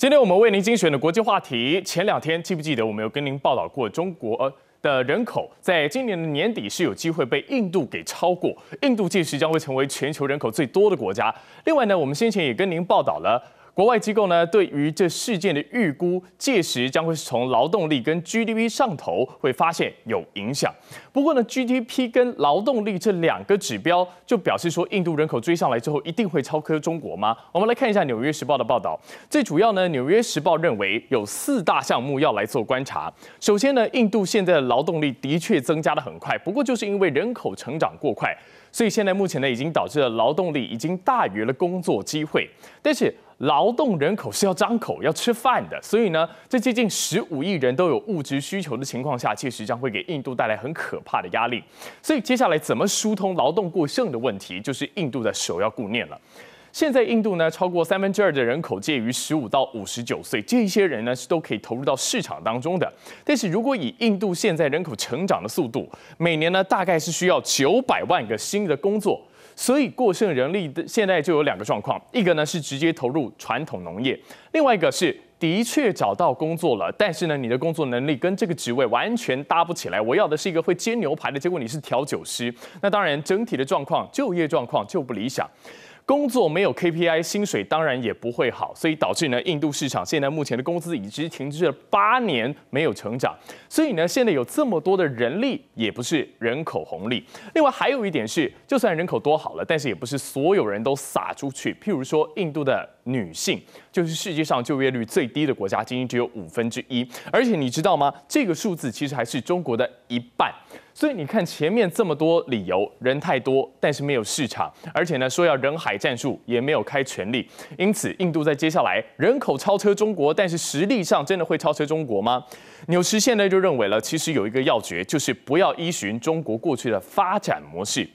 今天我们为您精选的国际话题，前两天记不记得我们有跟您报道过，中国的人口在今年的年底是有机会被印度给超过，印度届时将会成为全球人口最多的国家。另外呢，我们先前也跟您报道了。国外机构呢，对于这事件的预估，届时将会是从劳动力跟 GDP 上头会发现有影响。不过呢，GDP 跟劳动力这两个指标，就表示说印度人口追上来之后，一定会超科中国吗？我们来看一下《纽约时报》的报道。最主要呢，《纽约时报》认为有四大项目要来做观察。首先呢，印度现在的劳动力的确增加的很快，不过就是因为人口成长过快，所以现在目前呢，已经导致了劳动力已经大于了工作机会，但是。劳动人口是要张口要吃饭的，所以呢，在接近十五亿人都有物质需求的情况下，确实将会给印度带来很可怕的压力。所以接下来怎么疏通劳动过剩的问题，就是印度的首要顾念了。现在印度呢，超过三分之二的人口介于十五到五十九岁，这些人呢是都可以投入到市场当中的。但是如果以印度现在人口成长的速度，每年呢大概是需要九百万个新的工作。所以过剩人力的现在就有两个状况，一个呢是直接投入传统农业，另外一个是的确找到工作了，但是呢你的工作能力跟这个职位完全搭不起来。我要的是一个会煎牛排的，结果你是调酒师，那当然整体的状况就业状况就不理想。工作没有 KPI，薪水当然也不会好，所以导致呢，印度市场现在目前的工资已经停滞了八年没有成长，所以呢，现在有这么多的人力也不是人口红利。另外还有一点是，就算人口多好了，但是也不是所有人都撒出去。譬如说，印度的女性就是世界上就业率最低的国家，仅仅只有五分之一，而且你知道吗？这个数字其实还是中国的一半。所以你看前面这么多理由，人太多，但是没有市场，而且呢说要人海战术，也没有开全力，因此印度在接下来人口超车中国，但是实力上真的会超车中国吗？纽斯现在就认为了，其实有一个要诀，就是不要依循中国过去的发展模式。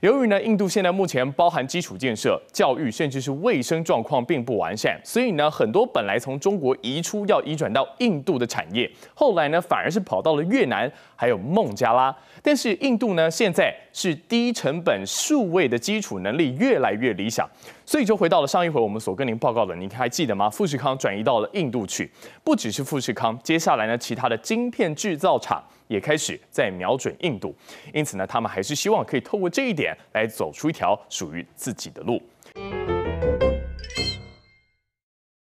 由于呢，印度现在目前包含基础建设、教育，甚至是卫生状况并不完善，所以呢，很多本来从中国移出要移转到印度的产业，后来呢，反而是跑到了越南，还有孟加拉。但是印度呢，现在是低成本数位的基础能力越来越理想，所以就回到了上一回我们所跟您报告的，您还记得吗？富士康转移到了印度去，不只是富士康，接下来呢，其他的晶片制造厂。也开始在瞄准印度，因此呢，他们还是希望可以透过这一点来走出一条属于自己的路。